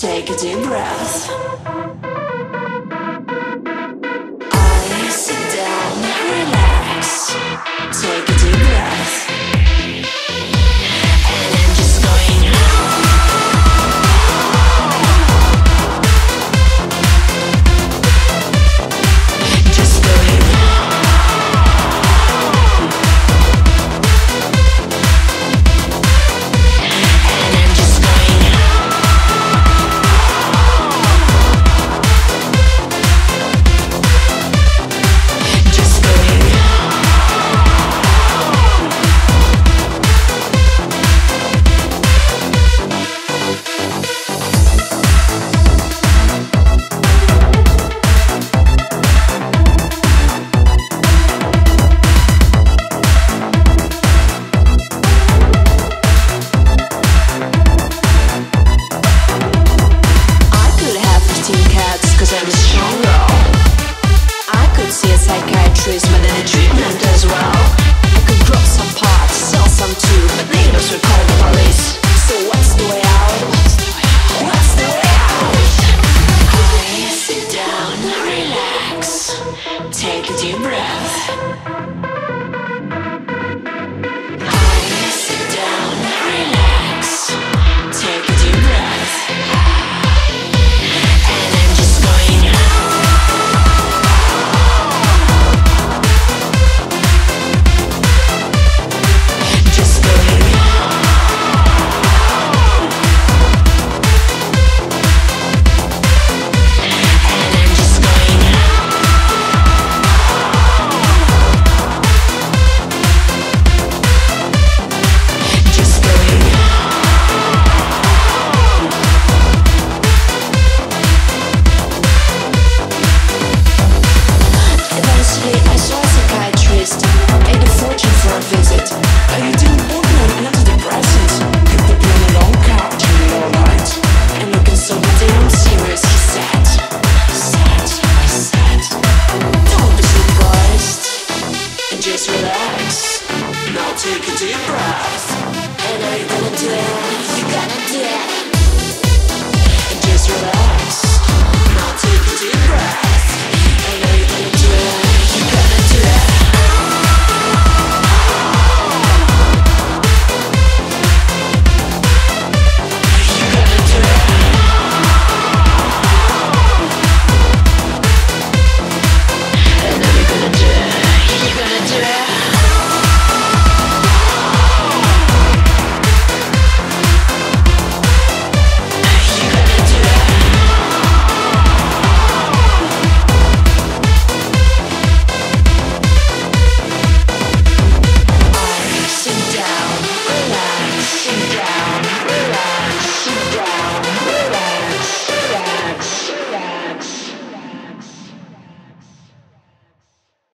Take a deep breath. Team cats cause I'm stronger I could see a psychiatrist but then a treatment as well I could drop some parts, sell some too But neighbors would call the police So what's the way out? What's the way out? I sit down, relax Take a deep breath take a deep breath. and I'm gonna do, you gonna do.